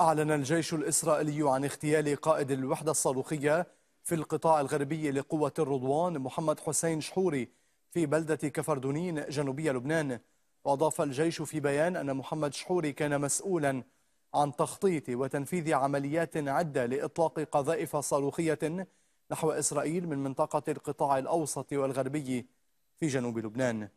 أعلن الجيش الإسرائيلي عن اغتيال قائد الوحدة الصاروخية في القطاع الغربي لقوة الرضوان محمد حسين شحوري في بلدة كفردونين جنوبية لبنان. وأضاف الجيش في بيان أن محمد شحوري كان مسؤولا عن تخطيط وتنفيذ عمليات عدة لإطلاق قذائف صاروخية نحو إسرائيل من منطقة القطاع الأوسط والغربي في جنوب لبنان.